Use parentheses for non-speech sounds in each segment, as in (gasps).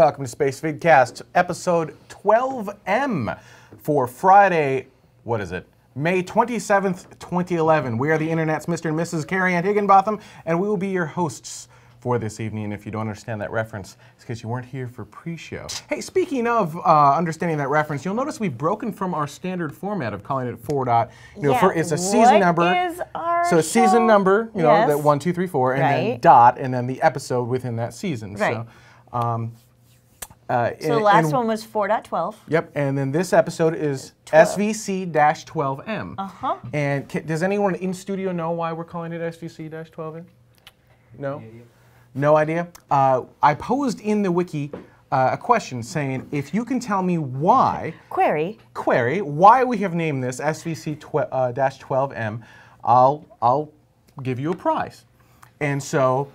Welcome to Spacevidcast, episode 12M for Friday, what is it? May 27th, 2011. We are the internet's Mr. and Mrs. Cariann Higginbotham, and we will be your hosts for this evening. If you don't understand that reference, it's because you weren't here for pre-show. Hey, speaking of uh, understanding that reference, you'll notice we've broken from our standard format of calling it four dot. You know, Yeah, for, it's a season number. so a season number, you know, Yes. that one, two, three, four, and then dot, and then the episode within that season. Right. So, um, uh, So the last and- one was 4.12. Yep, and then this episode is 12. SVC-12M. Uh-huh. And ca- does anyone in studio know why we're calling it SVC-12M? No? No idea? Uh, I posed in the wiki uh, a question saying, if you can tell me why, Query. query, why we have named this SVC-12M, I'll, I'll give you a prize. And so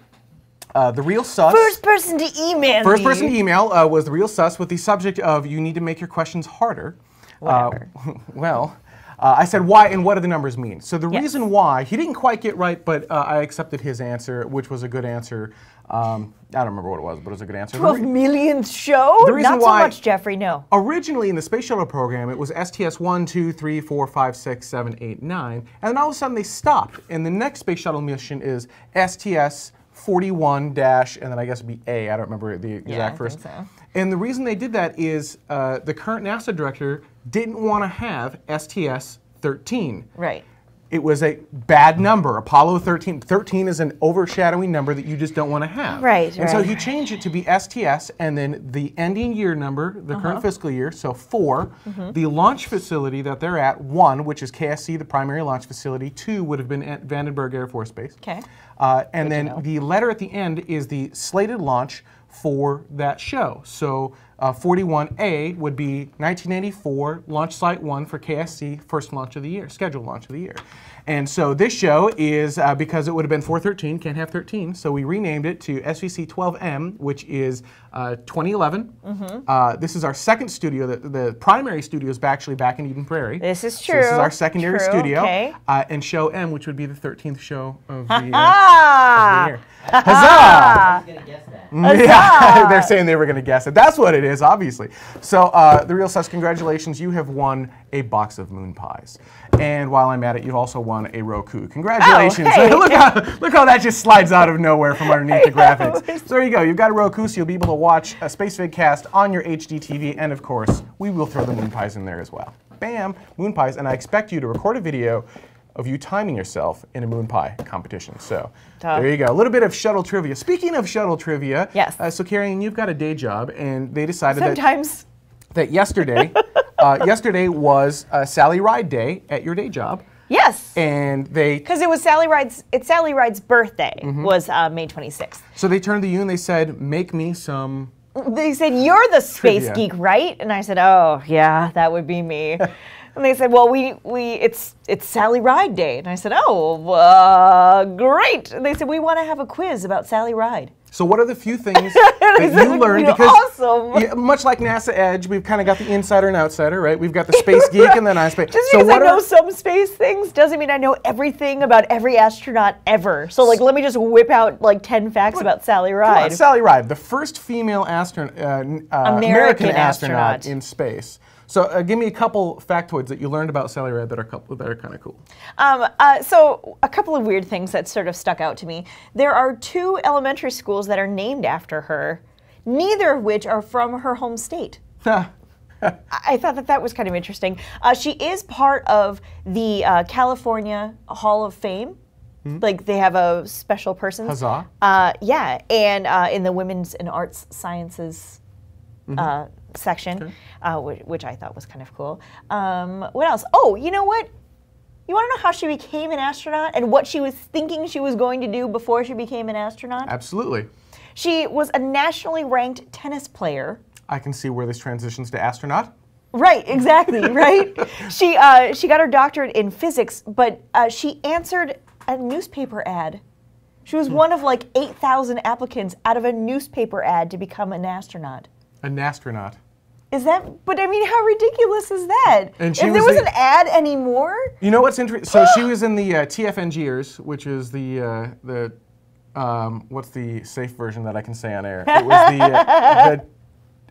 uh, the real sus... First person to email First me. person email uh, was the real sus with the subject of you need to make your questions harder. Whatever. Uh, (laughs) well, uh, I said why and what do the numbers mean? So the Yes. reason why he didn't quite get right, but uh, I accepted his answer, which was a good answer. Um, I don't remember what it was, but it was a good answer. The 12 re- millionth show? The reason Not why- so much, Jeffrey, no. Originally in the space shuttle program, it was STS 1, 2, 3, 4, 5, 6, 7, 8, 9. And then all of a sudden they stopped. And the next space shuttle mission is STS 41 dash, and then I guess it'd be A. I don't remember the exact I first. think so. And the reason they did that is uh, the current NASA director didn't want to have STS 13. Right. It was a bad number. Apollo 13. 13 is an overshadowing number that you just don't want to have. Right, And so he changed it to be STS and then the ending year number, the Uh-huh. current fiscal year, so 4 Mm-hmm. The launch facility that they're at, one, which is KSC, the primary launch facility. Two would have been at Vandenberg Air Force Base. Okay. Uh, and to then know. the letter at the end is the slated launch for that show. So uh, 41A would be 1984 launch site one for KSC, first launch of the year, scheduled launch of the year. And so this show is uh, because it would have been 413, can't have 13, so we renamed it to SVC 12M, which is uh, 2011. Mm-hmm. Uh, this is our second studio. The, the primary studio is actually back in Eden Prairie. This is So this is our secondary True, studio. okay. Uh, and show M, which would be the 13th show of the, uh, (laughs) of the Ah! year. Huzzah! guess that. Yeah, (laughs) they're saying they were going to guess it. That's what it is, obviously. So, uh, the real sus, congratulations. You have won a box of moon pies. And while I'm at it, you've also won a Roku. Congratulations. Oh, hey. (laughs) look, how, look how that just slides out of nowhere from underneath the graphics. So, there you go. You've got a Roku, so you'll be able to watch a Spacevidcast on your HD TV. And of course, we will throw the moon pies in there as well. Bam, moon pies. And I expect you to record a video of you timing yourself in a moon pie competition. So, there you go. A little bit of shuttle trivia. Speaking of shuttle trivia, Yes. uh, so, Carrie, you've got a day job, and they decided that, Sometimes. that yesterday, uh, yesterday was uh, Sally Ride Day at your day job, Yes. and they Because it was Sally Ride's, it's Sally Ride's birthday Mm-hmm. was uh, May 26th. so they turned to you and they said, "Make me some." They said, You're the space Trivia. geek, right? And I said, Oh, yeah, that would be me. (laughs) and they said, Well, we, we it's it's Sally Ride Day. And I said, Oh, uh, great. And they said, We want to have a quiz about Sally Ride. So, what are the few things (laughs) that you learned? Because awesome." yeah, much like NASA Edge, we've kind of got the insider and outsider, right? We've got the space geek and then I space. (laughs) Just so because what I know are, some space things doesn't mean I know everything about every astronaut ever. So, like, let me just whip out like 10 facts about Sally on, Ride. Sally Ride, the first female astronaut, uh, uh, American, American astronaut, astronaut. in space. So, uh, give me a couple factoids that you learned about Sally Ride that are couple, that are kind of cool. Um, uh, so, a couple of weird things that sort of stuck out to me. There are two elementary schools that are named after her, neither of which are from her home state. (laughs) I thought that that was kind of interesting. Uh, she is part of the uh, California Hall of Fame. Like they have a special person. Huzzah. Uh, yeah, and uh, in the Women's and Arts Sciences uh, section, uh, which, which I thought was kind of cool. Um, what else? Oh, you know what? You want to know how she became an astronaut and what she was thinking she was going to do before she became an astronaut? Absolutely. She was a nationally ranked tennis player. I can see where this transitions to astronaut. Right, exactly, (laughs) right? she uh, she got her doctorate in physics, but uh, she answered a newspaper ad. She was one of like 8,000 applicants out of a newspaper ad to become an astronaut. An astronaut. Is that? But I mean, how ridiculous is that? And if there was was the- an ad anymore, You know what's interesting? So she (gasps) was in the uh, TFNGers, which is the uh, the um, what's the safe version that I can say on air? It was the uh,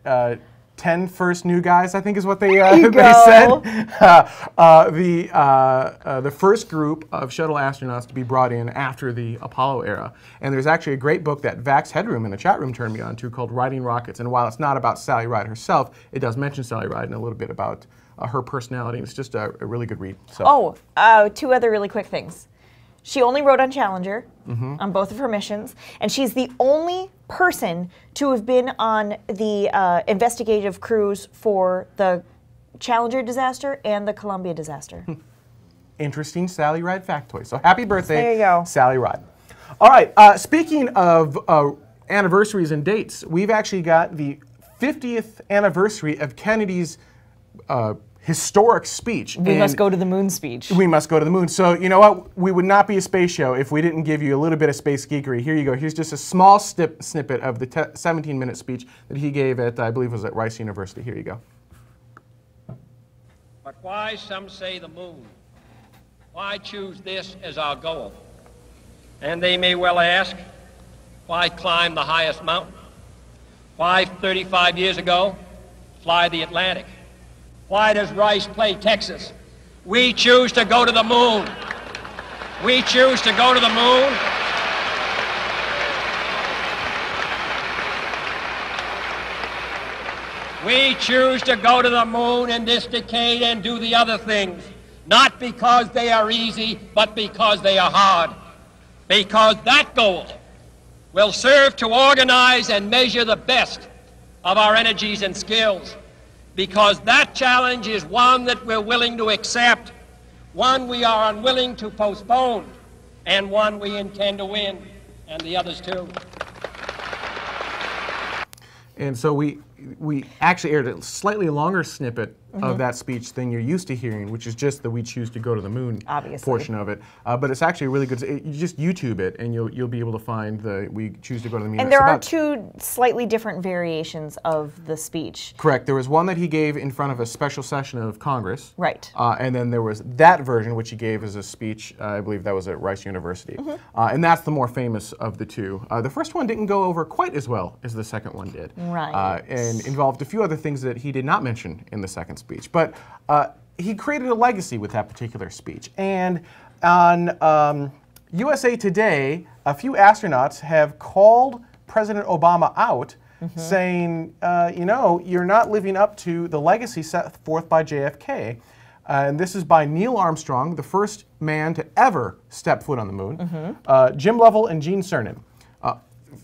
the uh, (laughs) 10 first new guys, I think is what they, uh, (laughs) they said. (laughs) Uh, uh, the, uh, uh, the first group of shuttle astronauts to be brought in after the Apollo era. And there's actually a great book that Vax Headroom in the chat room turned me on to called Riding Rockets. And while it's not about Sally Ride herself, it does mention Sally Ride and a little bit about uh, her personality. It's just a, a really good read. So. Oh, uh, two other really quick things. She only rode on Challenger Mm-hmm. on both of her missions, and she's the only person to have been on the uh, investigative crews for the Challenger disaster and the Columbia disaster. Hmm. Interesting Sally Ride factoid. So happy birthday, There you go. Sally Ride. All right. Uh, speaking of uh, anniversaries and dates, we've actually got the 50th anniversary of Kennedy's uh, historic speech. we And must go to the moon speech. We must go to the moon. So you know what? We would not be a space show if we didn't give you a little bit of space geekery. Here you go. Here's just a small snip, snippet of the 17-minute speech that he gave at, I believe, it was at Rice University. Here you go. But why, some say, the moon? Why choose this as our goal? And they may well ask, why climb the highest mountain? Why, 35 years ago, fly the Atlantic? Why does Rice play Texas? We choose to go to the moon. We choose to go to the moon. We choose to go to the moon in this decade and do the other things, not because they are easy, but because they are hard. Because that goal will serve to organize and measure the best of our energies and skills. Because that challenge is one that we're willing to accept, one we are unwilling to postpone, and one we intend to win, and the others too. And so we we actually aired a slightly longer snippet of that speech than you're used to hearing, which is just the "We choose to go to the moon" Obviously. portion of it. Uh, but it's actually a really good. It, you just YouTube it, and you'll you'll be able to find the "We choose to go to the moon." And there are two slightly different variations of the speech. Correct. There was one that he gave in front of a special session of Congress. Right. Uh, and then there was that version, which he gave as a speech. Uh, I believe that was at Rice University. Mm-hmm. Uh, and that's the more famous of the two. Uh, the first one didn't go over quite as well as the second one did. Right. And involved a few other things that he did not mention in the second speech. But uh, he created a legacy with that particular speech. And on um, USA Today, a few astronauts have called President Obama out saying, uh, you know, you're not living up to the legacy set forth by JFK. Uh, and this is by Neil Armstrong, the first man to ever step foot on the moon, uh, Jim Lovell, and Gene Cernan.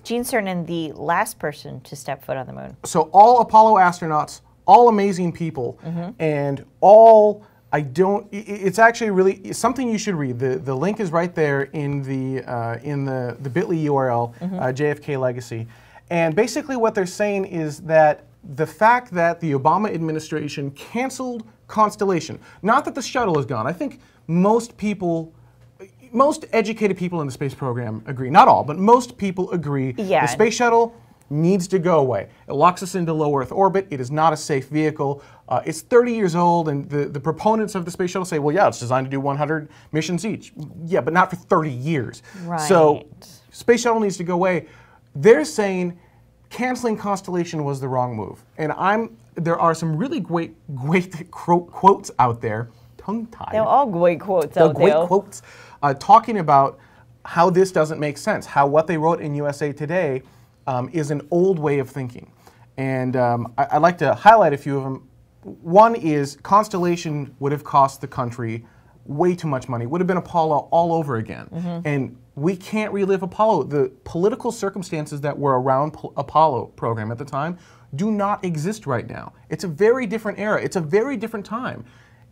Gene Cernan, the last person to step foot on the moon. so all Apollo astronauts, all amazing people, and all I don't. It's actually really something you should read. the The link is right there in the uh, in the the Bitly URL, uh, JFK Legacy, and basically what they're saying is that the fact that the Obama administration canceled Constellation, not that the shuttle is gone. I think most people most educated people in the space program agree. Not all, but most people agree. Yeah. The space shuttle needs to go away. It locks us into low Earth orbit. It is not a safe vehicle. Uh, it's 30 years old, and the, the proponents of the space shuttle say, well, yeah, it's designed to do 100 missions each. Yeah, but not for 30 years. Right. So, space shuttle needs to go away. They're saying canceling Constellation was the wrong move. And I'm there are some really great, great (laughs) quotes out there, tongue-tied They're all great quotes the out great there. quotes uh, talking about how this doesn't make sense, how what they wrote in USA Today um, is an old way of thinking. And um, I, I'd like to highlight a few of them. One is Constellation would have cost the country way too much money. Would have been Apollo all over again. And we can't relive Apollo. The political circumstances that were around Pol- Apollo program at the time do not exist right now. It's a very different era. It's a very different time.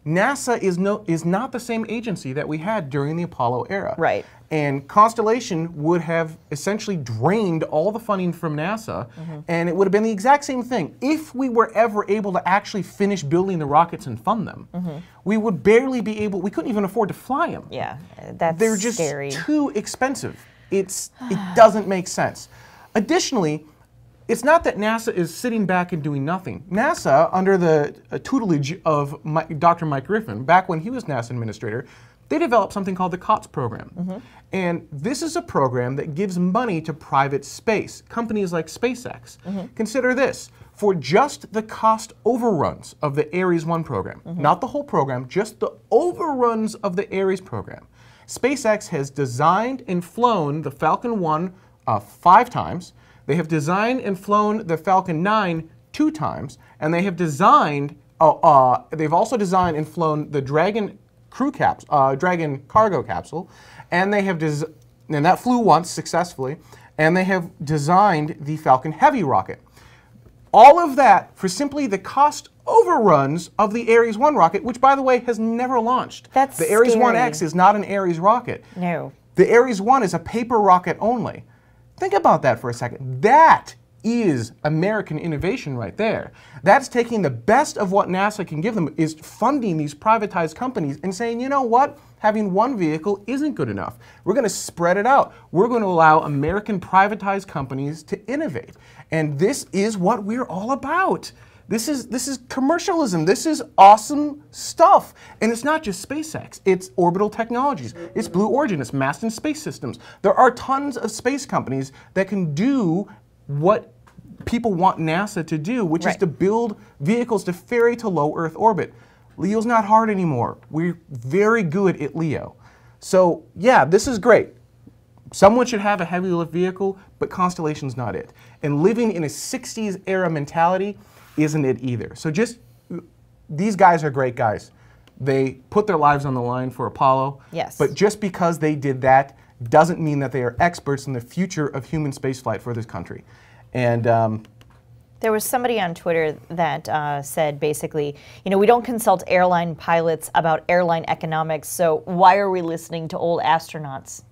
NASA is no is not the same agency that we had during the Apollo era. Right. And Constellation would have essentially drained all the funding from NASA, Mm-hmm. and it would have been the exact same thing. If we were ever able to actually finish building the rockets and fund them, we would barely be able. We couldn't even afford to fly them. Yeah, that's They're just scary. too expensive. It's it doesn't make sense. Additionally, it's not that NASA is sitting back and doing nothing. NASA, under the uh, tutelage of Dr. Mike Griffin, back when he was NASA administrator, they developed something called the COTS program. And this is a program that gives money to private space, companies like SpaceX. Consider this for just the cost overruns of the Ares 1 program, not the whole program, just the overruns of the Ares program. SpaceX has designed and flown the Falcon 1 uh, five times. They have designed and flown the Falcon 9 two times, and they have designed. Uh, uh, they've also designed and flown the Dragon crew caps, uh, Dragon cargo capsule, and they have des- and that flew once successfully, and they have designed the Falcon Heavy rocket. All of that for simply the cost overruns of the Ares 1 rocket, which, by the way, has never launched. That's the Ares scary. 1X is not an Ares rocket. No. The Ares 1 is a paper rocket only. Think about that for a second. That is American innovation right there. That's taking the best of what NASA can give them, is funding these privatized companies and saying, you know what? Having one vehicle isn't good enough. We're going to spread it out. We're going to allow American privatized companies to innovate. And this is what we're all about. This is this is commercialism. This is awesome stuff. And it's not just SpaceX. It's Orbital Technologies. It's Blue Origin. It's Masten Space Systems. There are tons of space companies that can do what people want NASA to do, which is to build vehicles to ferry to low Earth orbit. Leo's not hard anymore. We're very good at Leo. So yeah, this is great. Someone should have a heavy lift vehicle, but Constellation's not it. And living in a 60s era mentality isn't it either. So just, these guys are great guys. They put their lives on the line for Apollo. Yes. But just because they did that doesn't mean that they are experts in the future of human spaceflight for this country. And um, There was somebody on Twitter that uh, said basically, you know, we don't consult airline pilots about airline economics, so why are we listening to old astronauts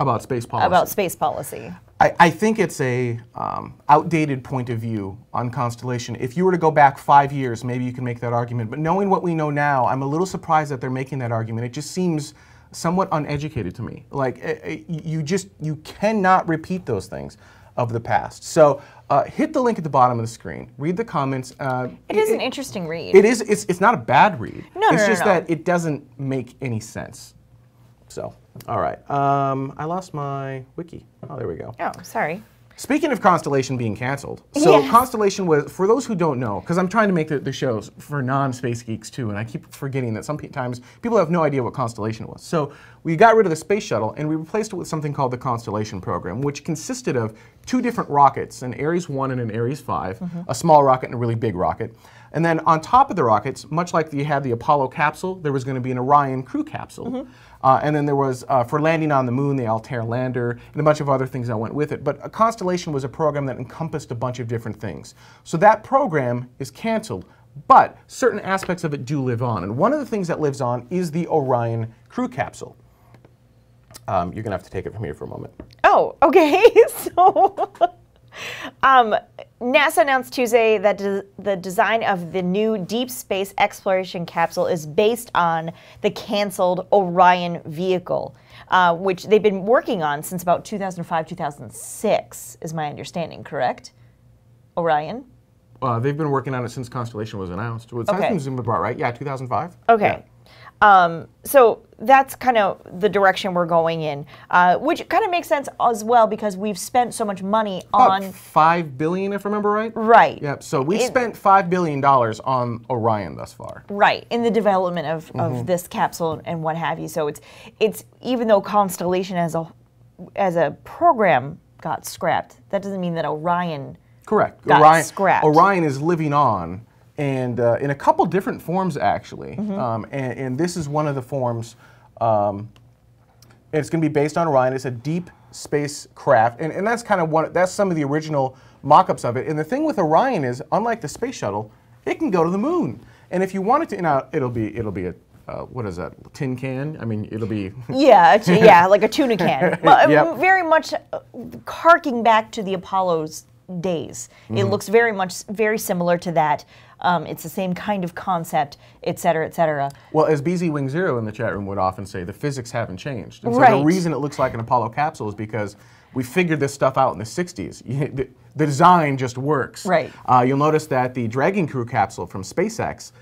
about space policy. about space policy? I, I think it's a um, outdated point of view on Constellation. If you were to go back five years, maybe you can make that argument. But knowing what we know now, I'm a little surprised that they're making that argument. It just seems somewhat uneducated to me. Like eh, eh, you just you cannot repeat those things of the past. So uh, hit the link at the bottom of the screen. Read the comments. Uh, It is an interesting read. It is. It's, it's not a bad read. No, it's no, no, just no. that it doesn't make any sense. So, all right. Um, I lost my wiki. Oh, there we go. oh, sorry. Speaking of Constellation being canceled, so Yes. Constellation was, for those who don't know, because I'm trying to make the, the shows for non-space geeks too, and I keep forgetting that sometimes people have no idea what Constellation was. So we got rid of the space shuttle and we replaced it with something called the Constellation program, which consisted of two different rockets, an Ares 1 and an Ares 5, a small rocket and a really big rocket. And then on top of the rockets, much like you had the Apollo capsule, there was going to be an Orion crew capsule. Uh, and then there was, uh, for landing on the moon, the Altair lander, and a bunch of other things that went with it. But a Constellation was a program that encompassed a bunch of different things. So that program is canceled, but certain aspects of it do live on. And one of the things that lives on is the Orion crew capsule. Um, you're going to have to take it from here for a moment. Oh, okay. (laughs) so, um, NASA announced Tuesday that de- the design of the new deep space exploration capsule is based on the canceled Orion vehicle, uh, which they've been working on since about 2005, 2006, is my understanding, correct? Orion? Uh, they've been working on it since Constellation was announced. Well, Okay. About right? Yeah, 2005. Okay. Um, so that's kind of the direction we're going in, uh, which kind of makes sense as well because we've spent so much money About on. five billion, if I remember right. Right. Yep. So we It- spent five billion dollars on Orion thus far. Right in the development of, Mm-hmm. of this capsule and what have you. So it's it's even though Constellation as a as a program got scrapped, that doesn't mean that Orion. Correct. got Orion, scrapped. Orion is living on, and uh, in a couple different forms actually. Mm-hmm. Um, and, and this is one of the forms. Um, it's going to be based on Orion. It's a deep space craft, and, and that's kind of one. That's some of the original mock-ups of it. And the thing with Orion is, unlike the space shuttle, it can go to the moon. And if you wanted to, now it'll be it'll be a uh, what is that tin can? I mean, it'll be (laughs) Yeah, yeah, like a tuna can. (laughs) But, Yep. Very much uh, harking back to the Apollo's days. Mm-hmm. It looks very much very similar to that. Um, it's the same kind of concept, et cetera, et cetera. Well, as BZ Wing Zero in the chat room would often say, the physics haven't changed. And so Right. the reason it looks like an Apollo capsule is because we figured this stuff out in the 60s. (laughs) The, design just works. Right. Uh, you'll notice that the Dragon Crew capsule from SpaceX,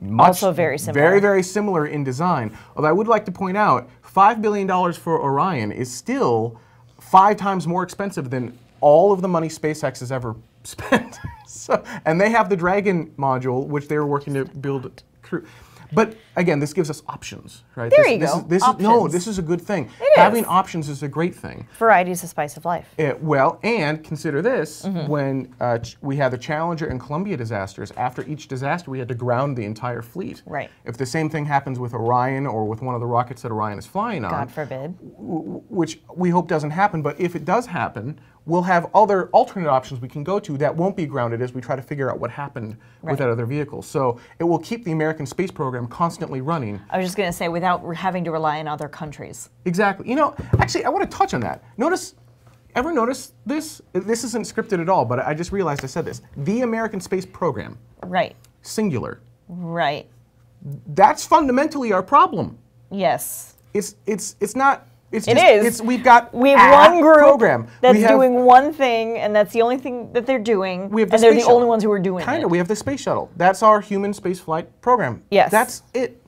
much, Also very similar. Very, very similar in design. Although I would like to point out, $5 billion for Orion is still five times more expensive than all of the money SpaceX has ever (laughs) spent. so, and they have the Dragon module, which they were working to build crew. But again, this gives us options, right? There this, you this go. Is, this is, no, this is a good thing. It Having is. options is a great thing. Variety is the spice of life. Uh, well, and consider this: Mm-hmm. when uh, we had the Challenger and Columbia disasters, after each disaster, we had to ground the entire fleet. Right. If the same thing happens with Orion or with one of the rockets that Orion is flying on, God forbid. which we hope doesn't happen, but if it does happen, we'll have other alternate options we can go to that won't be grounded as we try to figure out what happened Right. with that other vehicle. So it will keep the American space program constantly running. I was just going to say, without having to rely on other countries. Exactly. You know, actually, I want to touch on that. Notice, ever notice this? This isn't scripted at all, but I just realized I said this. The American space program, Right. singular. Right. That's fundamentally our problem. Yes. It's it's it's not. It's It just, is. It's we've got We have one group program. that's have- doing one thing, and that's the only thing that they're doing. We have the and they're the space only ones who are doing Kind it. Kind of. We have the space shuttle. That's our human space flight program. Yes. That's it.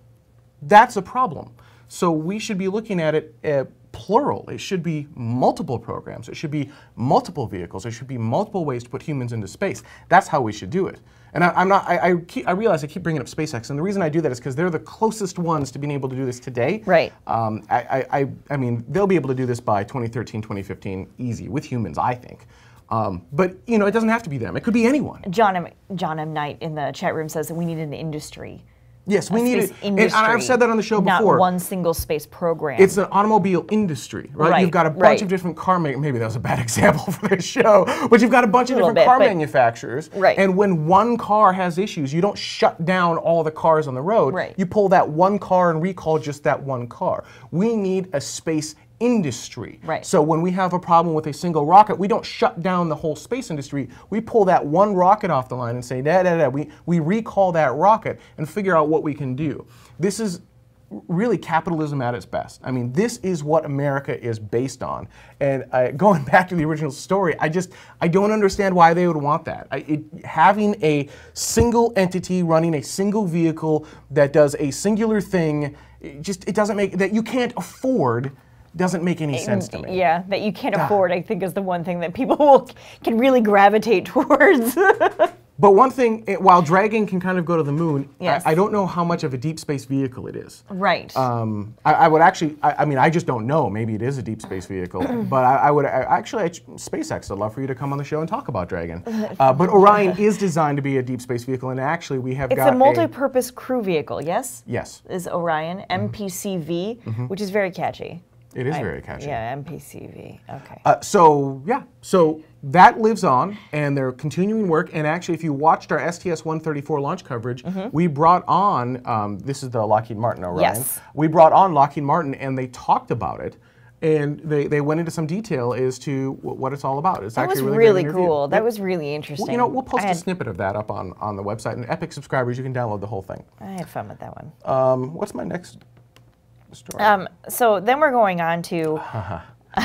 That's a problem. So we should be looking at it uh, plural. It should be multiple programs. It should be multiple vehicles. It should be multiple ways to put humans into space. That's how we should do it. And I, I'm not. I, I, keep, I realize I keep bringing up SpaceX, and the reason I do that is because they're the closest ones to being able to do this today. Right. Um, I, I, I, I mean, they'll be able to do this by 2013, 2015, easy with humans, I think. Um, but you know, it doesn't have to be them. It could be anyone. John M. John M. Knight in the chat room says that we need an industry. Yes, we a need space it. And I've said that on the show not before. one single space program. It's an automobile industry, right? Right, You've got a bunch right. of different car makers. Maybe that was a bad (laughs) example for this show, but you've got a bunch of different bit, car manufacturers. Right. And when one car has issues, you don't shut down all the cars on the road. Right. You pull that one car and recall just that one car. We need a space industry. Right. So when we have a problem with a single rocket, we don't shut down the whole space industry. We pull that one rocket off the line and say, da da da. We we recall that rocket and figure out what we can do. This is really capitalism at its best. I mean, this is what America is based on. And uh, going (laughs) back to the original story, I just I don't understand why they would want that. I, it, having a single entity running a single vehicle that does a singular thing, it just it doesn't make that you can't afford. Doesn't make any sense to me. Yeah, that you can't afford. I think is the one thing that people (laughs) will, can really gravitate towards. (laughs) But one thing, eh, while Dragon can kind of go to the moon, I- Yes. I, don't know how much of a deep space vehicle it is. right. Um, I, I would actually, I, I mean, I just don't know. Maybe it is a deep space vehicle, (clears throat) but I, I would I, actually, I, SpaceX, I'd love for you to come on the show and talk about Dragon. (laughs) Uh, but Orion is designed to be a deep space vehicle, and actually, we have it's got a multi-purpose crew vehicle. Yes. yes, Is Orion MPCV, which is very catchy. It is I- very catchy. Yeah, MPCV. Okay. Uh, so yeah, so that lives on, and they're continuing work. And actually, if you watched our STS-134 launch coverage, we brought on um, this is the Lockheed Martin Orion. Yes. We brought on Lockheed Martin, and they talked about it, and they, they went into some detail as to what it's all about. It's that was actually a really, really, cool. That was really interesting. Well, you know, we'll post I a had, snippet of that up on, on the website. And Epic subscribers, you can download the whole thing. I had fun with that one. Um, what's my next story? Um, so then we're going on to (laughs) (laughs) We're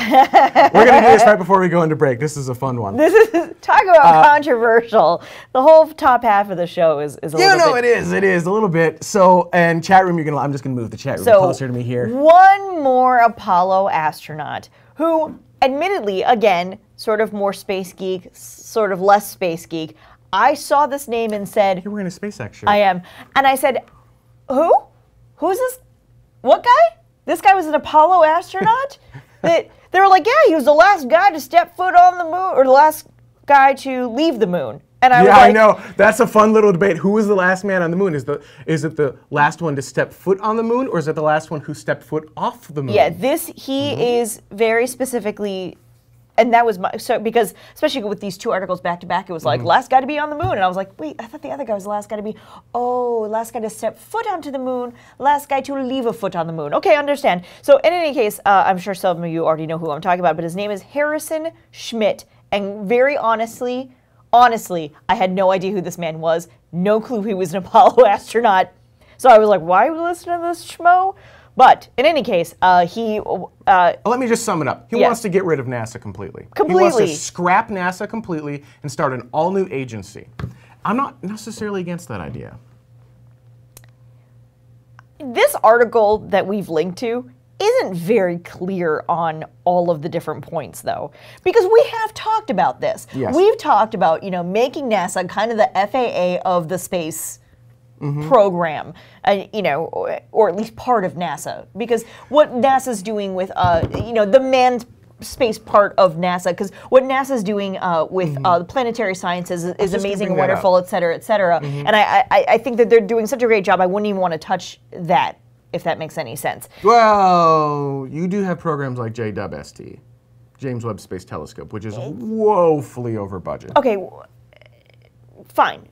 gonna do this right before we go into break. This is a fun one. This is talk about controversial. The whole top half of the show is, is a You know bit. it is. It is a little bit. So, and chat room, you're gonna. I'm just gonna move the chat room So closer to me here. one more Apollo astronaut who, admittedly, again, sort of more space geek, sort of less space geek. I saw this name and said, You're wearing a SpaceX shirt. I am. And I said, Who? Who's this? What guy? This guy was an Apollo astronaut? (laughs) that they were like, Yeah, he was the last guy to step foot on the moon, or the last guy to leave the moon. And I yeah, was like, I know. That's a fun little debate. Who was the last man on the moon? Is the is it the last one to step foot on the moon, or is it the last one who stepped foot off the moon? Yeah, this he Mm-hmm. is very specifically, and that was my so because especially with these two articles back to back, it was Mm-hmm. like last guy to be on the moon, and I was like, wait, I thought the other guy was the last guy to be. Oh, last guy to step foot onto the moon, last guy to leave a foot on the moon. Okay, understand. So in any case, uh, I'm sure some of you already know who I'm talking about, but his name is Harrison Schmitt, and very honestly. Honestly, I had no idea who this man was. No clue he was an (laughs) Apollo astronaut. So I was like, why are we listening to this schmo? But in any case, uh, he uh, let me just sum it up. He Yeah. wants to get rid of NASA completely. Completely. He wants to scrap NASA completely and start an all new agency. I'm not necessarily against that idea. this article that we've linked to isn't very clear on all of the different points though because we have talked about this Yes. we've talked about you know making nasa kind of the faa of the space program uh, you know or, or at least part of nasa. Because what nasa's doing with uh, you know the manned space part of nasa because what nasa's doing uh, with uh, the planetary sciences is, is amazing up. wonderful et cetera et cetera. And I, I, I think that they're doing such a great job i wouldn't even want to touch that if that makes any sense. Well, you do have programs like JWST, James Webb Space Telescope, which is woefully over budget. okay, fine.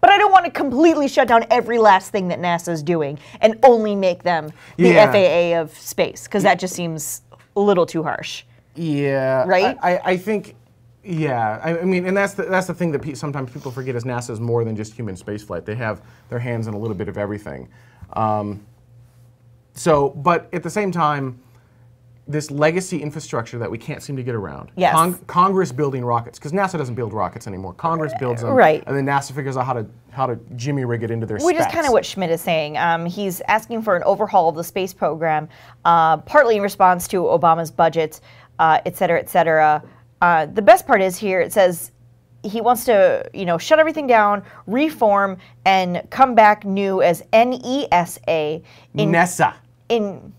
But I don't want to completely shut down every last thing that NASA's doing and only make them the Yeah. FAA of space, because that just seems a little too harsh. Yeah, Right? I, I, I think, yeah. I, I mean, and that's the, that's the thing that pe- sometimes people forget is NASA is more than just human spaceflight. They have their hands in a little bit of everything. Um, so, but at the same time, this legacy infrastructure that we can't seem to get around. Yes. Congress building rockets because NASA doesn't build rockets anymore. Congress builds them, Right. And then NASA figures out how to how to jimmy rig it into their. Which is kind of what Schmitt is saying. Um, he's asking for an overhaul of the space program, uh, partly in response to Obama's budget, uh, et cetera, et cetera. Uh, the best part is here it says he wants to, you know, shut everything down, reform, and come back new as NESA in NASA. in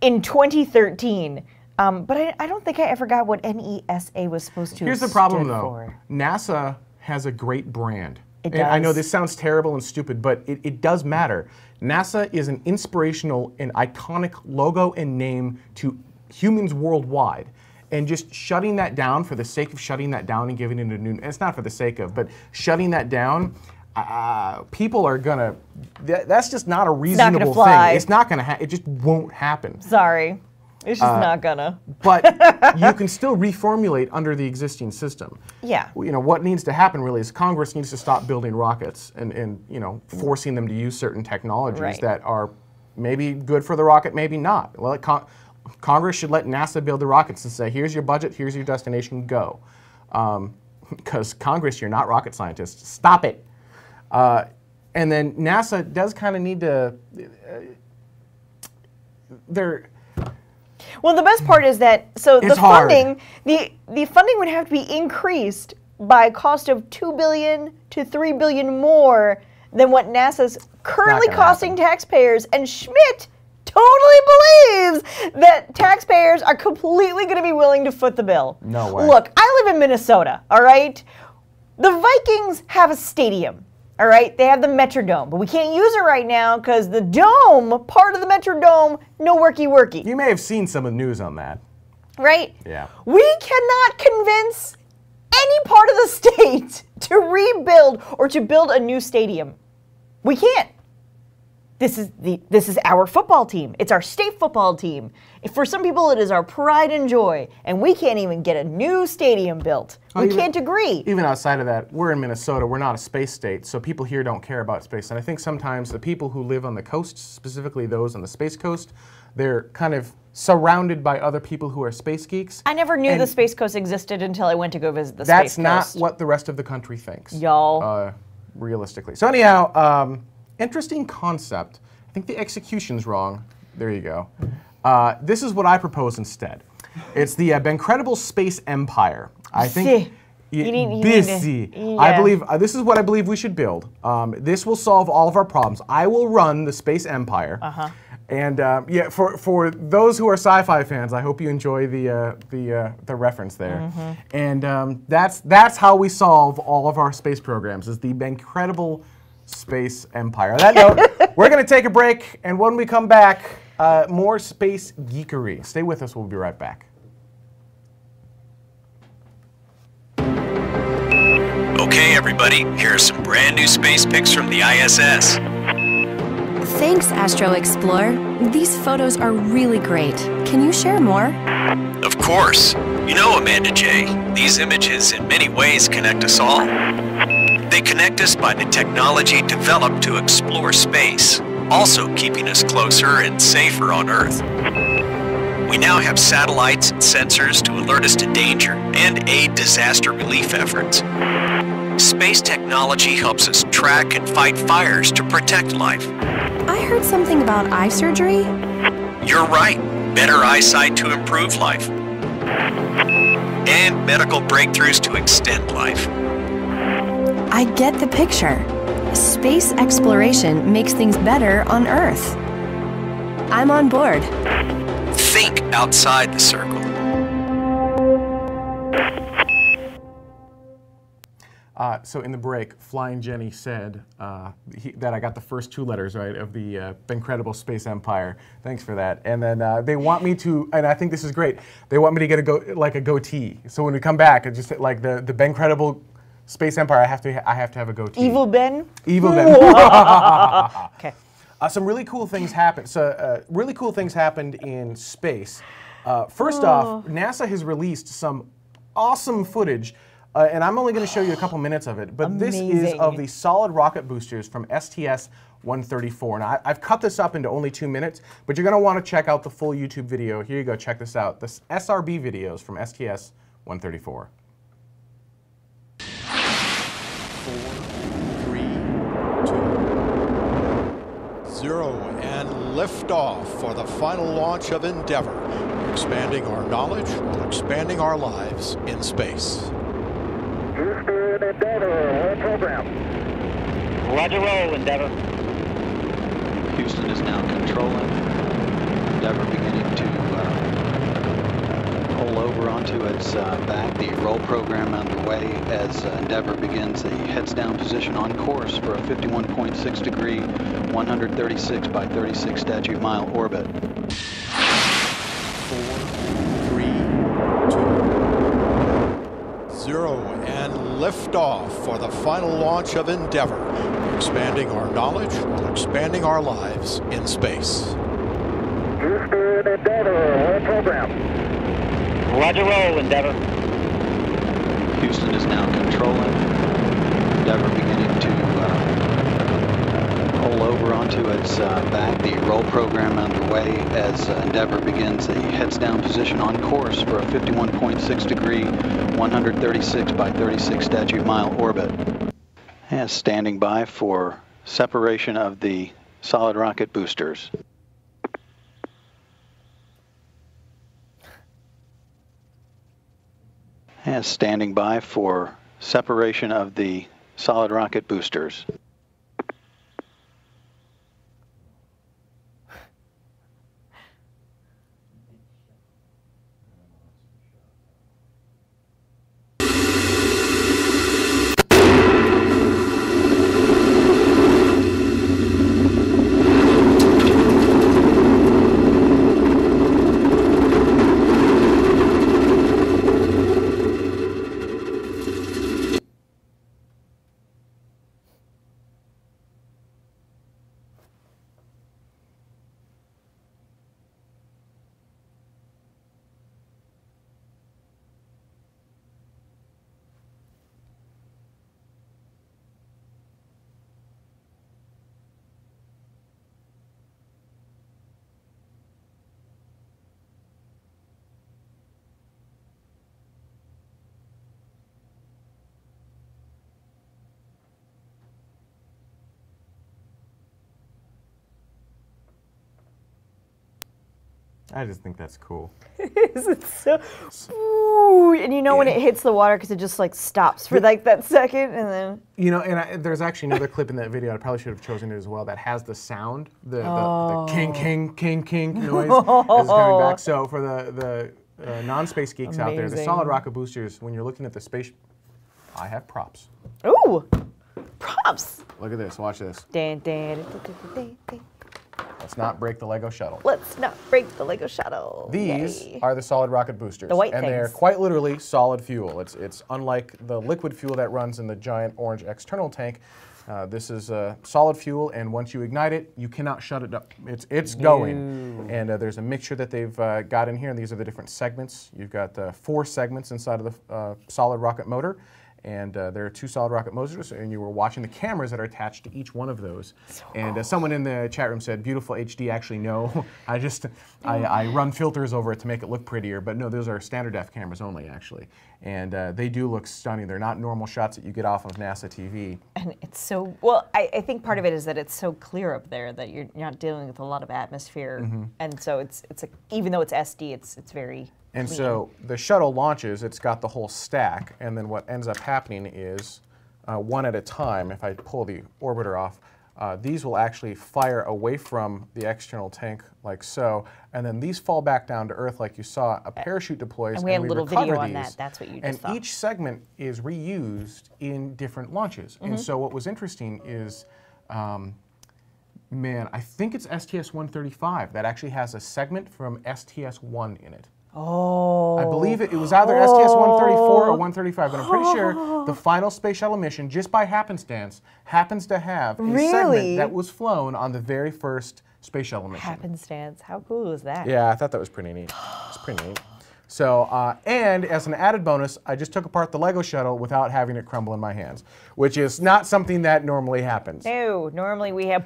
in 2013. Um, but I, I don't think I ever got what NESA was supposed to. Here's the problem, though. for. NASA has a great brand. It And I know this sounds terrible and stupid, but it, it does matter. NASA is an inspirational and iconic logo and name to humans worldwide. And just shutting that down for the sake of shutting that down and giving it a new it's not for the sake of, but shutting that down, uh, people are gonna. That, that's just not a not reasonable fly. thing. It's not gonna. Ha- it just won't happen. Sorry, it's Uh, just not gonna. But (laughs) you can still reformulate under the existing system. Yeah. You know what needs to happen really is Congress needs to stop building rockets and, and you know forcing them to use certain technologies Right. that are maybe good for the rocket, maybe not. Well, Con- Congress should let NASA build the rockets and say, here's your budget, here's your destination, go. (laughs) Because Congress, you're not rocket scientists. Stop it. Uh, and then NASA does kind of need to. Uh, they're Well, the best part is that so the hard. funding the the funding would have to be increased by a cost of two billion to three billion more than what NASA's currently costing happen. taxpayers, and Schmitt totally believes that taxpayers are completely going to be willing to foot the bill. No way. Look, I live in Minnesota. All right, the Vikings have a stadium. All right, they have the Metrodome, but we can't use it right now because the dome, part of the Metrodome, no worky worky you may have seen some of the news on that. right? Yeah. We cannot convince any part of the (laughs) state to rebuild or to build a new stadium. We can't. This is the this is our football team. It's our state football team. For some people it is our pride and joy, and we can't even get a new stadium built. We even- can't agree. Even outside of that, we're in Minnesota. We're not a space state, so people here don't care about space. And I think sometimes the people who live on the coast, specifically those on the space coast, they're kind of surrounded by other people who are space geeks. I never knew And the Space Coast existed until I went to go visit the space coast. That's not what the rest of the country thinks. Y'all. Uh, realistically. So anyhow, um, interesting concept. I think the execution's wrong. There you go. Uh, this is what I propose instead. It's the uh, Bencredible Space Empire. I think. You need- you busy. to- I believe uh, this is what I believe we should build. Um, this will solve all of our problems. I will run the space empire. Uh-huh. And um, yeah, for, for those who are sci-fi fans, I hope you enjoy the uh, the uh, the reference there. Mm-hmm. And um, that's that's how we solve all of our space programs. Is the incredible space empire. On that note, (laughs) we're gonna take a break, and when we come back, uh, more space geekery. Stay with us. We'll be right back. Okay, everybody, here are some brand new space pics from the ISS. Thanks, Astro Explorer. These photos are really great. Can you share more? Of course. You know, Amanda J., these images in many ways connect us all. They connect us by the technology developed to explore space, also keeping us closer and safer on Earth. We now have satellites and sensors to alert us to danger and aid disaster relief efforts. Space technology helps us track and fight fires to protect life. I heard something about eye surgery. You're right. Better eyesight to improve life. And medical breakthroughs to extend life. I get the picture. Space exploration makes things better on Earth. I'm on board. Think outside the circle. Uh, so in the break, Flying Jenny said uh, he, that I got the first two letters right of the uh, Incredible Space Empire. Thanks for that. And then uh, they want me to, and I think this is great. They want me to get a go like a goatee. So when we come back, it's just like the the Incredible Space Empire. I have to I have to have a goatee. Evil Ben. Evil Ben. (laughs) Okay. Uh, some really cool things happened. So, uh, really cool things happened in space. Uh, first off, NASA has released some awesome footage, uh, and I'm only going to show you a couple minutes of it. But this is of the solid rocket boosters from STS 134. Now, I, I've cut this up into only two minutes, but you're going to want to check out the full YouTube video. Here you go. Check this out. The SRB videos from STS 134. three, two, zero, and liftoff for the final launch of Endeavour, expanding our knowledge while expanding our lives in space. Houston Endeavour, roll program. Roger roll, Endeavour. Houston is now controlling. Endeavour beginning to uh, pull over onto its uh, back. The roll program underway as uh, Endeavour begins a heads down position on course for a 51.6 degree, 136 by 36 statute mile orbit. Four, three, two, zero, and liftoff for the final launch of Endeavour, expanding our knowledge while expanding our lives in space. Houston Endeavour, roll program. Roger roll, Endeavour. Houston is now controlling. Endeavour beginning to uh, pull over onto its uh, back. The roll program underway as uh, Endeavour begins a heads down position on course for a 51.6 degree, 136 by 36 statute mile orbit. And standing by for separation of the solid rocket boosters. And standing by for separation of the solid rocket boosters. I just think that's cool. (laughs) Is it so? Ooh, and you know when it hits the water because it just like stops for like that second and then. You know, and I, there's actually another clip in that video. I probably should have chosen it as well. That has the sound, the, the, the king, king, king, king (laughs) noise it's coming back. So for the the uh, non-space geeks out there, the solid rocket boosters. When you're looking at the space, I have props. Ooh, props. Look at this. Watch this. Dan, dan, dan, dan, dan, dan. Let's not break the Lego shuttle. Let's not break the Lego shuttle. These Yay. are the solid rocket boosters. The white and they're quite literally solid fuel. It's, it's unlike the liquid fuel that runs in the giant orange external tank. Uh, this is uh, solid fuel, and once you ignite it, you cannot shut it up. It's, it's going. And uh, there's a mixture that they've uh, got in here, and these are the different segments. You've got uh, four segments inside of the uh, solid rocket motor. And uh, there are two solid rocket motors, and you were watching the cameras that are attached to each one of those. So and uh, someone in the chat room said, "Beautiful HD." Actually, no. (laughs) I just I, I run filters over it to make it look prettier, but no, those are standard F cameras only, actually. And uh, they do look stunning. They're not normal shots that you get off of NASA TV. And it's so well. I, I think part of it is that it's so clear up there that you're not dealing with a lot of atmosphere, Mm-hmm. and so it's it's a, even though it's SD, it's it's very. And so the shuttle launches, it's got the whole stack, and then what ends up happening is uh, one at a time, if I pull the orbiter off, uh, these will actually fire away from the external tank like so, and then these fall back down to Earth like you saw. A parachute deploys, And we had a little recover video on these, that. That's what you just And saw. each segment is reused in different launches. Mm-hmm. And so what was interesting is um, man, I think it's STS-135 that actually has a segment from STS-1 in it. Oh. I believe it, it was either STS-134 or 135, but I'm pretty sure (gasps) the final space shuttle mission, just by happenstance, happens to have a Really? segment that was flown on the very first space shuttle mission. happenstance. How cool is that? Yeah, I thought that was pretty neat. It's pretty neat. So, uh, and as an added bonus, I just took apart the Lego shuttle without having it crumble in my hands, which is not something that normally happens. No, normally we have.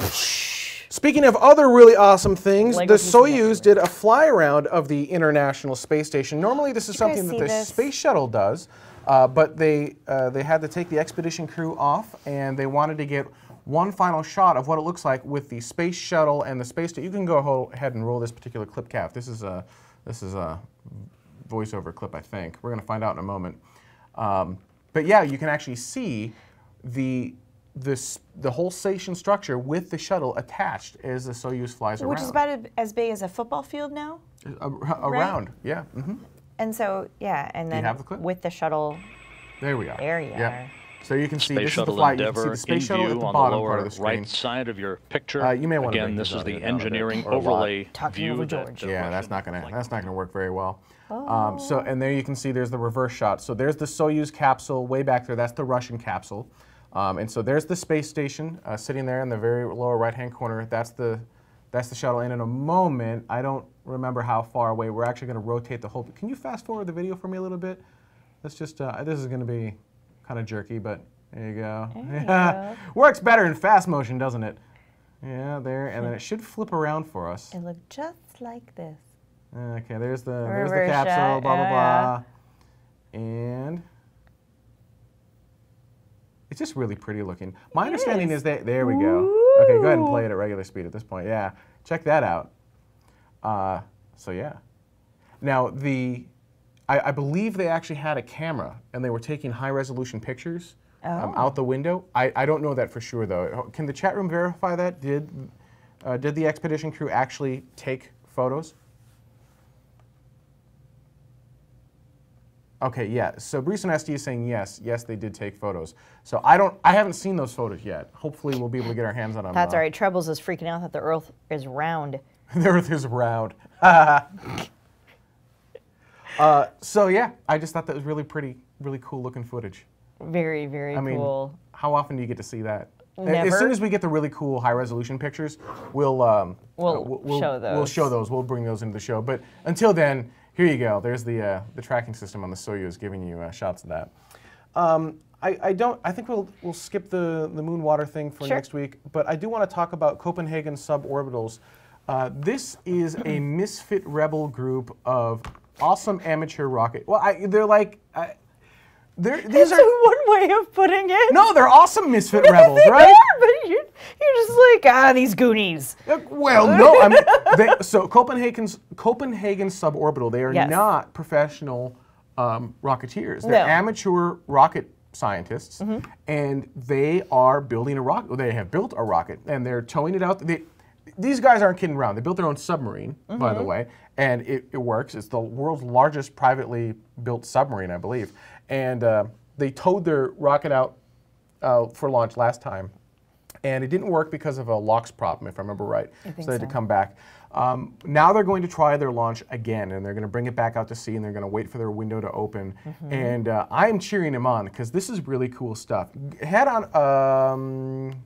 Speaking of other really awesome things, Lego the. Soyuz did a fly around of the International Space Station. Normally, this is Did something that the this? space shuttle does, uh, but they uh, they had to take the expedition crew off, and they wanted to get one final shot of what it looks like with the space shuttle and the space. You can go ahead and roll this particular clip cap. This is a this is a voiceover clip, I think. We're going to find out in a moment. Um, but yeah, you can actually see the this the whole station structure with the shuttle attached as the Soyuz flies Which around. is about as big as a football field now. A- around, yeah. hmm And so, yeah, and then the with the shuttle, There we are. There you Yep. are. So you can see Space this is the flight. You can see the space shuttle at the on bottom the lower part of the screen. right side of your picture. Uh, you may wanna Again, bring this this is the out down a bit, engineering or a lot. overlay view over that George. the Yeah, that's not gonna like. that's not gonna work very well. Um, so and there you can see there's the reverse shot. So there's the Soyuz capsule way back there. That's the Russian capsule. Um, and so there's the space station uh, sitting there in the very lower right-hand corner. That's the that's the shuttle. And in a moment, I don't remember how far away. We're actually going to rotate the whole. Can you fast forward the video for me a little bit? Let's just. Uh, this is going to be kind of jerky, but there you (laughs) go. Works better in fast motion, doesn't it? Yeah, there, and then it should flip around for us. it looked just like this. Okay, there's the there's the capsule, shot, blah blah yeah, blah, and it's just really pretty looking. My understanding is that there we go. Okay, go ahead and play it at regular speed at this point. Yeah, check that out. Uh, so yeah, now the I, I believe they actually had a camera and they were taking high resolution pictures um, Oh. out the window. I, I don't know that for sure though. Can the chat room verify that? Did uh, did the expedition crew actually take photos? Okay, yeah. So Brees and SD is saying yes, yes, they did take photos. So I don't, I haven't seen those photos yet. Hopefully, we'll be able to get our hands on them. That's uh, all right. Troubles is freaking out that the Earth is round. (laughs) the Earth is round. (laughs) uh, so yeah, I just thought that was really pretty, really cool looking footage. Very, very I mean, cool. how often do you get to see that? A- As soon as we get the really cool high resolution pictures, we'll um, We'll show We'll show those. those. We'll bring those into the show. But until then, here you go. There's the uh, the tracking system on the Soyuz giving you uh, shots of that. Um, I, I don't. I think we'll we'll skip the the moon water thing for Sure. next week. But I do want to talk about Copenhagen suborbitals. Uh, this is a (clears throat) misfit rebel group of awesome amateur rocket. Well, I, they're like. I, they're, these That's are one way of putting it. no, they're awesome misfit (laughs) rebels, are, right? but you're, just like, ah, these Goonies. Uh, Well, no. (laughs) I mean, they, so Copenhagen's Copenhagen suborbital. They are Yes. not professional um, rocketeers. They're No. Mm-hmm. amateur rocket scientists, and they are building a rocket. They have built a rocket, and they're towing it out. They, these guys aren't kidding around. They built their own submarine, by Mm-hmm. the way, and it, it works. It's the world's largest privately built submarine, I believe. And uh, they towed their rocket out uh, for launch last time, and it didn't work because of a locks problem, if I remember right. think so they had to come back. Um, now they're going to try their launch again, and they're going to bring it back out to sea, and they're going to wait for their window to open. Mm-hmm. And uh, I am cheering them on because this is really cool stuff. Head on. Um,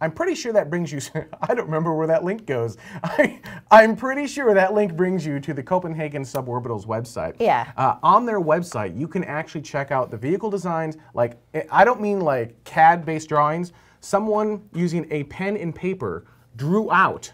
I'm pretty sure that brings you. (laughs) I don't remember where that link goes. (laughs) I, I'm pretty sure that link brings you to the Copenhagen Suborbitals website. Yeah. Uh, on their website, you can actually check out the vehicle designs. Like, I don't mean like CAD-based drawings. Someone using a pen and paper drew out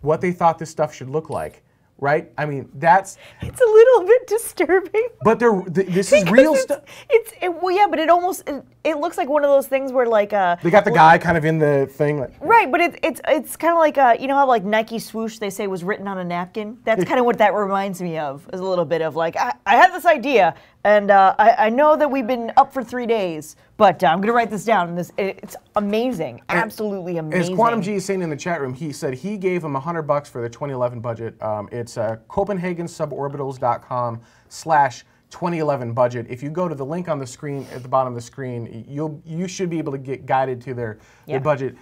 what they thought this stuff should look like. Right? I mean, that's. It's a little bit disturbing. But they're, th- this is (laughs) real stuff. It's, it's it, well, yeah, but it almost it, it looks like one of those things where like uh They got the guy kind of in the thing. Like, right, but it's it's it's kind of like uh you know how like Nike swoosh they say was written on a napkin. That's kind of what that reminds me of. Is a little bit of like I, I had this idea and uh, I, I know that we've been up for three days, but uh, I'm gonna write this down. And this it, it's amazing, absolutely amazing. As. Quantum G is saying in the chat room, he said he gave him 100 bucks for the 2011 budget. Um, it's uh, CopenhagenSuborbitals.com slash 2011 budget. If you go to the link on the screen at the bottom of the screen, you'll you should be able to get guided to their, Yeah. their budget.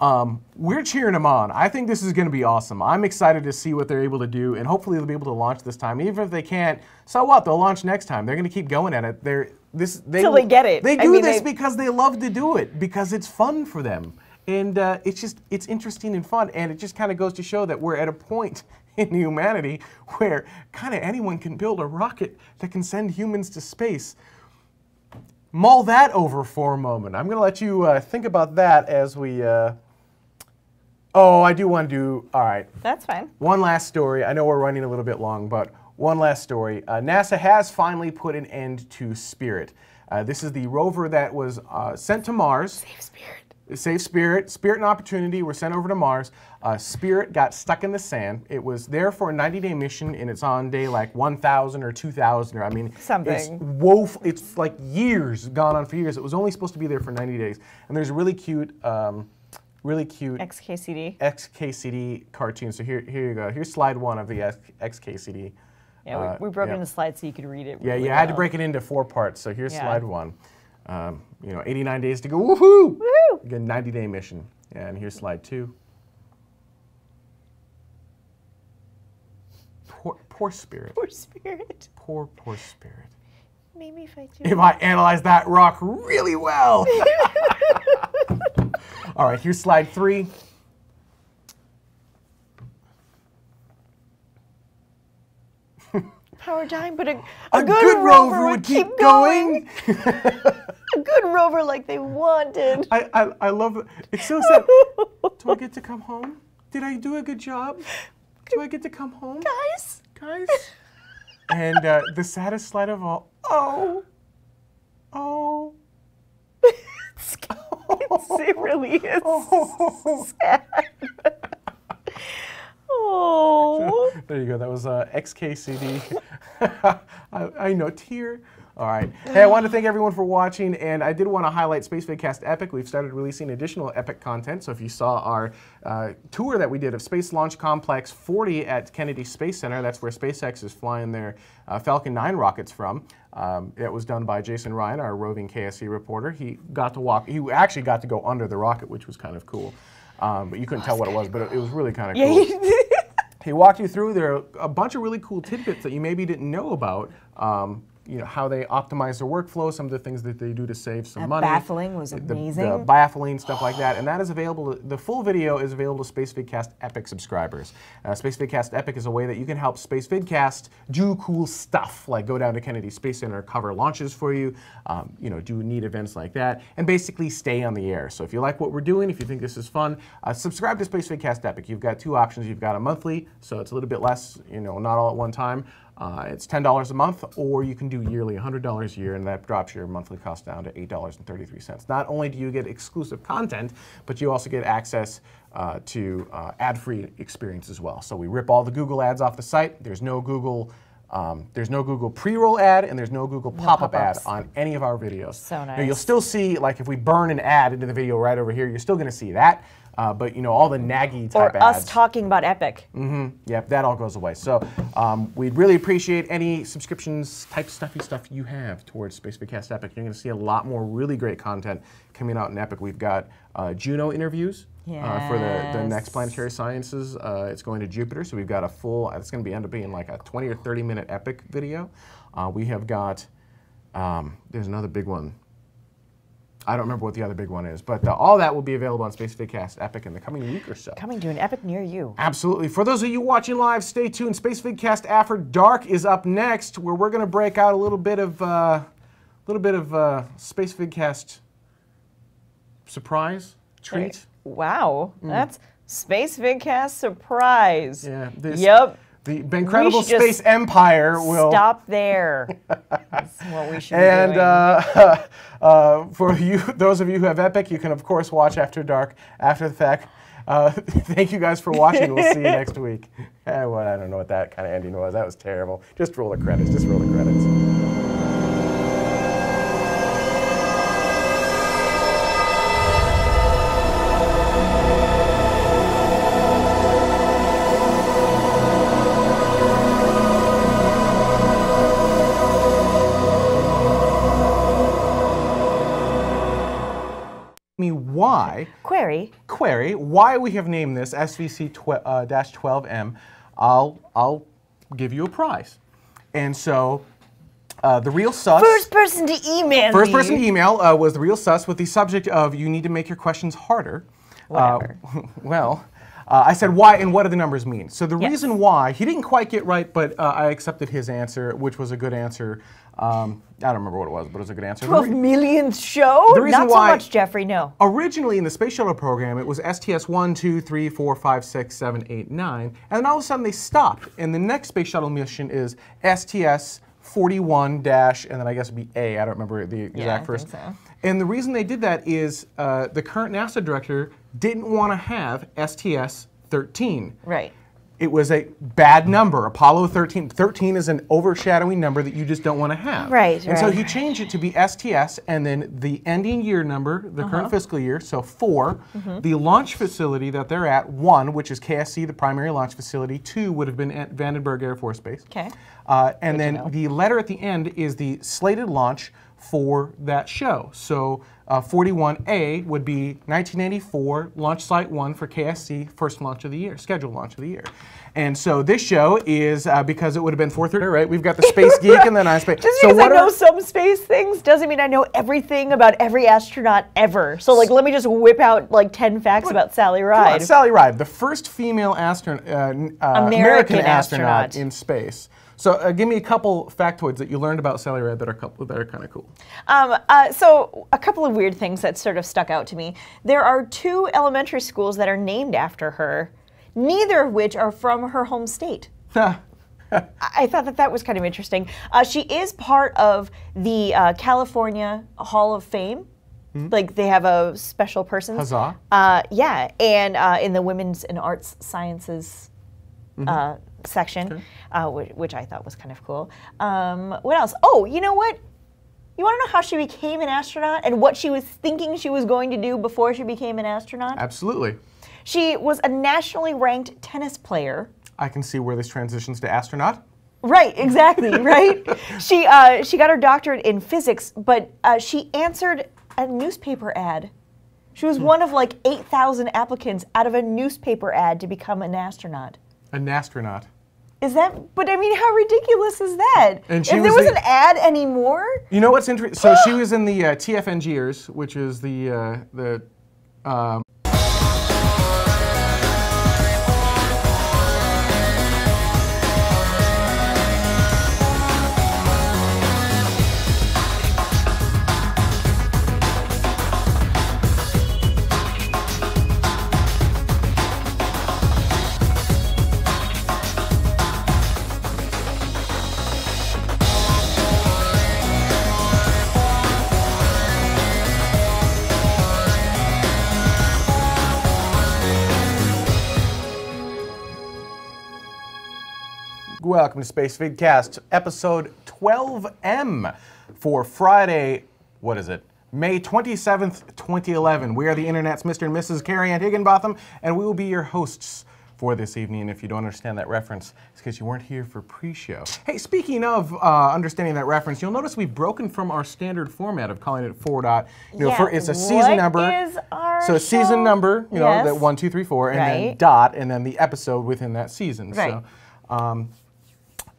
Um, we're cheering them on. I think this is going to be awesome. I'm excited to see what they're able to do, and hopefully they'll be able to launch this time. Even if they can't, so what? They'll launch next time. They're going to keep going at it. They're this they Till they get it. They I do mean, this they- because they love to do it because it's fun for them and uh, it's just it's interesting and fun and it just kind of goes to show that we're at a point (laughs) in humanity where kind of anyone can build a rocket that can send humans to space mull that over for a moment i'm going to let you uh, think about that as we uh, oh i do want to do all right That's fine. one last story. I know we're running a little bit long, but one last story. Uh, NASA has finally put an end to Spirit. Uh, this is the rover that was uh, sent to Mars. Save spirit. Safe Spirit, Spirit and Opportunity were sent over to Mars. Uh, Spirit got stuck in the sand. It was there for a 90-day mission, and it's on day like 1,000 or 2,000, or I mean, it's Something. woeful. It's like years gone on for years. It was only supposed to be there for 90 days, and there's a really cute, um, really cute XKCD. XKCD cartoon. So here, here you go. Here's slide one of the X- XKCD. Yeah, Uh, we, we broke yeah. it into slides so you could read it. Yeah, yeah. I had to break it into four parts. So here's Yeah. slide one. Um, you know, 89 days to go. Woohoo! Woohoo! Again, 90 day mission. Yeah, and here's slide two. Poor, poor spirit. Poor spirit. Poor, poor spirit. Maybe me fight you. If I analyze that rock really well. (laughs) All right, here's slide three. (laughs) Power dying, but a, A good, rover would keep going. (laughs) a good rover like they wanted. I, I, I love it. It's so sad. Do I get to come home? Did I do a good job? Do I get to come home? Guys, Guys? (laughs) And uh, the saddest slide of all. Oh. Oh. it's, (laughs) it really is Oh. sad. (laughs) oh. There you go. That was uh, XKCD. I, I know, tear. All right. Hey, I want to thank everyone for watching, and I did want to highlight Spacevidcast Epic. We've started releasing additional Epic content. So if you saw our uh, tour that we did of Space Launch Complex 40 at Kennedy Space Center, that's where SpaceX is flying their uh, Falcon 9 rockets from. Um, it was done by Jason Ryan, our roving KSC reporter. He got to walk. He actually got to go under the rocket, which was kind of cool. Um, but you couldn't tell what it was, but it, it was really kind of Yeah, cool. (laughs) He walked you through there are a bunch of really cool tidbits that you maybe didn't know about. Um, you know how they optimize their workflow, some of the things that they do to save some That money. baffling was The- amazing. The, baffling stuff like that, and that is available. The full video is available to Spacevidcast Epic subscribers. Uh, Spacevidcast Epic is a way that you can help Spacevidcast do cool stuff, like go down to Kennedy Space Center, cover launches for you, um, you know, do neat events like that, and basically stay on the air. So if you like what we're doing, if you think this is fun, uh, subscribe to Spacevidcast Epic. You've got two options. You've got a monthly, so it's a little bit less, you know, not all at one time. Uh, it's $10 a month, or you can do yearly $100 a year, and that drops your monthly cost down to $8.33. Not only do you get exclusive content, but you also get access uh, to uh, ad-free experience as well. So we rip all the Google ads off the site. There's no Google. Um, there's no Google pre-roll ad and there's no Google pop-up ad on any of our videos. So Now, you'll still see, like, if we burn an ad into the video right over here, you're still going to see that. Uh, but you know, all the naggy type Or ads. us talking about Epic. Mm-hmm. Yep, that all goes away. So um, we'd really appreciate any subscriptions, type stuffy stuff you have towards Spacevidcast Epic. You're going to see a lot more really great content coming out in Epic. We've got uh, Juno interviews uh, for the, the next planetary sciences. Uh, it's going to Jupiter, so we've got a full. It's going to be end up being like a 20 or 30 minute Epic video. Uh, we have got. Um, there's another big one. I don't remember what the other big one is, but uh, all that will be available on Spacevidcast Epic in the coming week or so. Coming to an epic near you. Absolutely. For those of you watching live, stay tuned. Spacevidcast After Dark is up next, where we're going to break out a little bit of, uh, little bit of uh, Spacevidcast surprise treat. Wow, that's Spacevidcast surprise. Mm. Yeah. This, Yep. The incredible Space Empire will. Stop there. (laughs) That's what we should be And doing. uh, (laughs) uh, for you, (laughs) those of you who have Epic, you can of course watch After Dark after the fact. Uh, (laughs) thank you guys for watching. We'll see you next (laughs) week. Eh, well, I don't know what that kind of ending was. That was terrible. Just roll the credits. Just roll the credits. Why? Query. query why we have named this SVC tw- uh, dash 12M, I'll, I'll give you a prize. And so uh, the real sus. First person to email First me. person email uh, was the real sus with the subject of you need to make your questions harder. Whatever. Uh, (laughs) well, uh, I said why and what do the numbers mean? So the Yes. reason why he didn't quite get right, but uh, I accepted his answer, which was a good answer. Um, I don't remember what it was, but it was a good answer. The 12 re- millionth show? The reason Not why- so much, Jeffrey, no. Originally in the space shuttle program, it was STS 1, 2, 3, 4, 5, 6, 7, 8, 9. And then all of a sudden they stopped. And the next space shuttle mission is STS 41 dash, and then I guess it'd be A. I don't remember the exact I first. so. And the reason they did that is uh, the current NASA director didn't want to have STS 13. Right. It was a bad number. Apollo 13. 13 is an overshadowing number that you just don't want to have. Right, And so right. he changed it to be STS and then the ending year number, the Uh-huh. current fiscal year, so 4 Mm-hmm. The launch facility that they're at, 1, which is KSC, the primary launch facility, 2 would have been at Vandenberg Air Force Base. Okay. Uh, and then know. the letter at the end is the slated launch for that show. So uh, 41A would be 1984 launch site one for KSC, first launch of the year, scheduled launch of the year. And so this show is uh, because it would have been 4:30, right? We've got the space (laughs) geek and then I space. Just so because I what know some space things doesn't mean I know everything about every astronaut ever. So, like, let me just whip out like 10 facts about Sally on, Ride. Sally Ride, the first female astronaut, uh, uh, American astronaut, astronaut. in space. So uh, give me a couple factoids that you learned about Sally Ride that are couple that are kind of cool. Um, uh, so, a couple of weird things that sort of stuck out to me. There are two elementary schools that are named after her, neither of which are from her home state. (laughs) I thought that that was kind of interesting. Uh, she is part of the uh, California Hall of Fame. Like they have a special person. Huzzah. Uh, yeah, and uh, in the Women's and Arts Sciences uh, section, uh, which, which I thought was kind of cool. Um, what else? Oh, you know what? You want to know how she became an astronaut and what she was thinking she was going to do before she became an astronaut? Absolutely. She was a nationally ranked tennis player. I can see where this transitions to astronaut. Right, exactly, (laughs) right? she uh, she got her doctorate in physics, but uh, she answered a newspaper ad. She was one of like 8,000 applicants out of a newspaper ad to become an astronaut. An astronaut. Is that, but I mean, how ridiculous is that? And if there was was the- an ad anymore, You know what's interesting? So she (gasps) was in the uh, TFNGers, which is the uh, the. Um, Welcome to Spacevidcast, episode 12M for Friday, what is it? May 27th, 2011. We are the internet's Mr. and Mrs. Cariann Higginbotham, and we will be your hosts for this evening. And if you don't understand that reference, it's because you weren't here for pre-show. Hey, speaking of uh, understanding that reference, you'll notice we've broken from our standard format of calling it four dot. You know, Yeah, for, it's a season what number. is our so a season number, you know, Yes. that one, two, three, four, and then dot, and then the episode within that season. Right. So, um,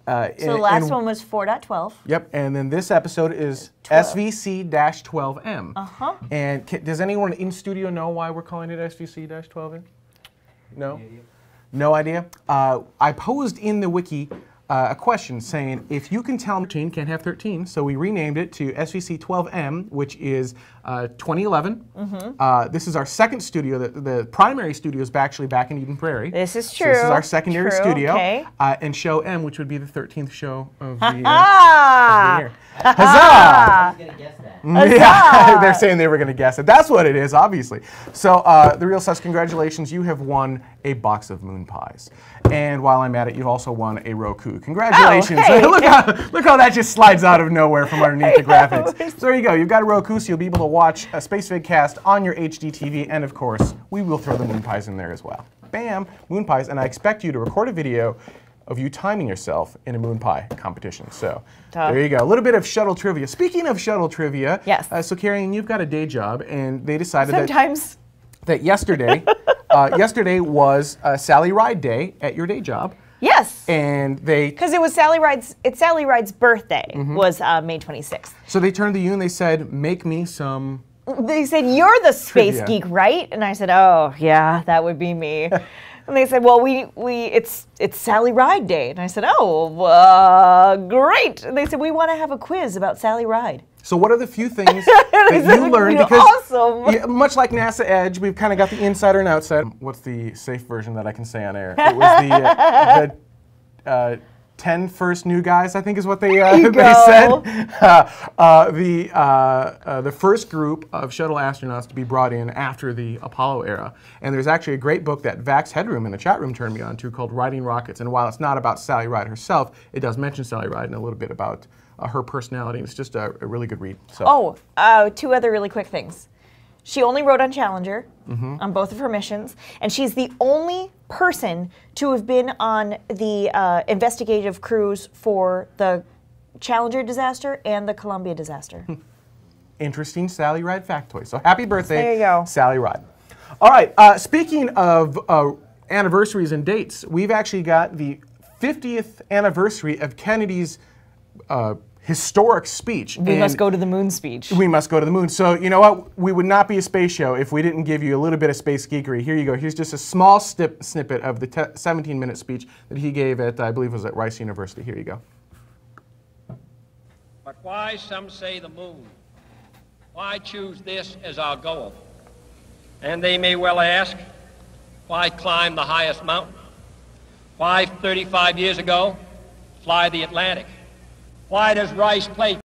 Uh, So the last and- one was 4.12. Yep, and then this episode is 12. SVC-12M. Uh-huh. And ca- does anyone in studio know why we're calling it SVC-12M? No? No idea? Uh, I posed in the wiki uh, a question saying, if you can tell 13 can't have 13, so we renamed it to SVC-12M, which is uh, 2011. Mm-hmm. Uh, this is our second studio. The, the primary studio is actually back in Eden Prairie. This is So this is our secondary True, studio. okay. Uh, and show M, which would be the 13th show of the, uh, Ah! year. Huzzah! (laughs) Yeah, they're saying they were going to guess it. That's what it is, obviously. So, uh, the real sus, congratulations. You have won a box of moon pies. And while I'm at it, you've also won a Roku. Congratulations. Oh, hey. (laughs) look, how, look how that just slides out of nowhere from (laughs) underneath the graphics. So there you go. You've got a Roku, so you'll be able to watch a Spacevidcast on your HD TV. And of course, we will throw the moon pies in there as well. Bam, moon pies. And I expect you to record a video of you timing yourself in a moon pie competition. So Tough. there you go. A little bit of shuttle trivia. Speaking of shuttle trivia, Yes. Uh, so Carrie, you've got a day job, and they decided that, Sometimes. That yesterday, (laughs) uh, yesterday was uh, Sally Ride Day at your day job, Yes. and they Because it was Sally Ride's, it's Sally Ride's birthday Mm-hmm. was uh, May 26th. so they turned to you and they said, "Make me some." They said, You're the space Trivia. geek, right? And I said, Oh, yeah, that would be me. (laughs) and they said, Well, we, we it's it's Sally Ride Day. And I said, Oh, uh, great. And they said, We want to have a quiz about Sally Ride. So what are the few things (laughs) that you learned? "You're Because awesome." yeah, much like NASA Edge, we've kind of got the insider and outside. What's the safe version that I can say on air? It was the uh, (laughs) the uh, 10 first new guys, I think is what they, uh, (laughs) they said. (laughs) Uh, uh, the, uh, uh, the first group of shuttle astronauts to be brought in after the Apollo era. And there's actually a great book that Vax Headroom in the chat room turned me on to called Riding Rockets. And while it's not about Sally Ride herself, it does mention Sally Ride and a little bit about uh, her personality. It's just a, a really good read. So. Oh, uh, two other really quick things. She only rode on Challenger Mm-hmm. on both of her missions, and she's the only person to have been on the uh, investigative crews for the Challenger disaster and the Columbia disaster. (laughs) interesting Sally Ride factoid. So happy birthday, There you go. Sally Ride. All right. Uh, speaking of uh, anniversaries and dates, we've actually got the 50th anniversary of Kennedy's uh, historic speech. we must go to the moon speech. We must go to the moon. So you know what? We would not be a space show if we didn't give you a little bit of space geekery. Here you go. Here's just a small snip, snippet of the 17-minute speech that he gave at, I believe, it was at Rice University. Here you go. But why, some say, the moon? Why choose this as our goal? And they may well ask, why climb the highest mountain? Why, 35 years ago, fly the Atlantic? Why does Rice play